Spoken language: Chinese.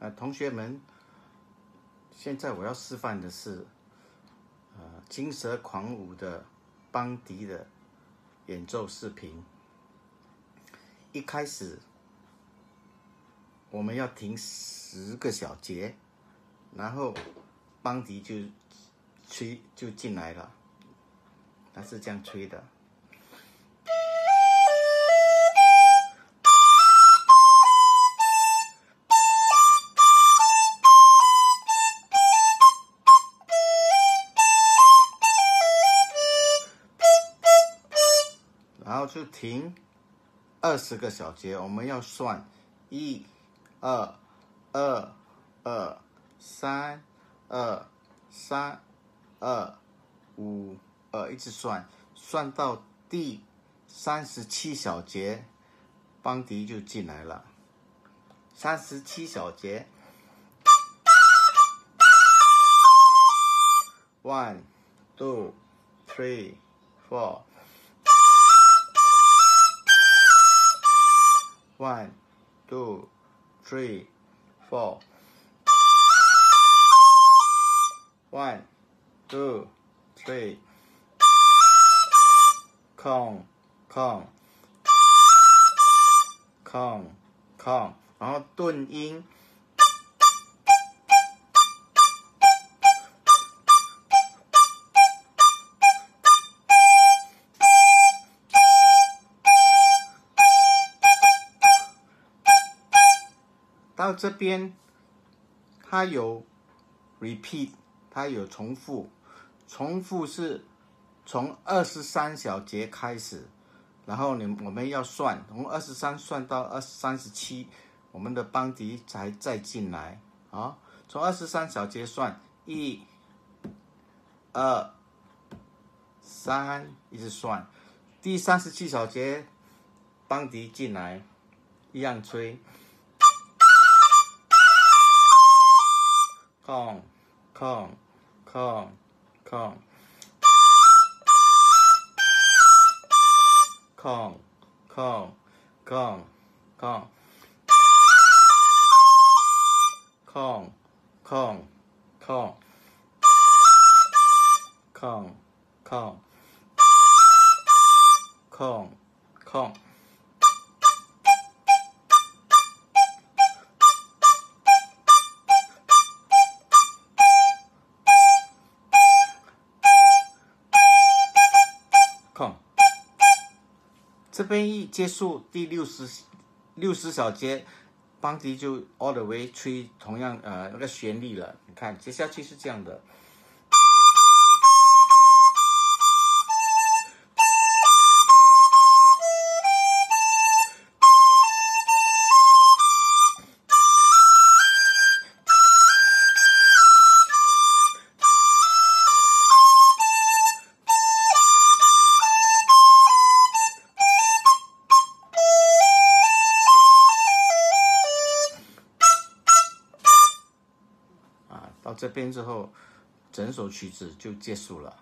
呃，同学们，现在我要示范的是，呃，金蛇狂舞的邦迪的演奏视频。一开始我们要停十个小节，然后邦迪就吹就进来了，他是这样吹的。然后就停二十个小节，我们要算一、二、二、二、三、二、三、二、五、二，一直算，算到第三十七小节，邦迪就进来了。三十七小节，one, two, three, four。One, two, three, four. One, two, three. 空空空空，然后顿音。 到这边，它有 repeat，它有重复，重复是从二十三小节开始，然后你我们要算，从二十三算到二三十七，我们的邦迪才再进来啊。从二十三小节算，一、二、三，一直算，第三十七小节，邦迪进来，一样吹。calm, calm, calm. Calm, calm, calm, calm. Calm, calm, calm. Calm, calm. Calm, calm. 空，这边一结束第六十六十小节，邦迪就 all the way 吹同样呃那个旋律了。你看，接下去是这样的。到这边之后，整首曲子就结束了。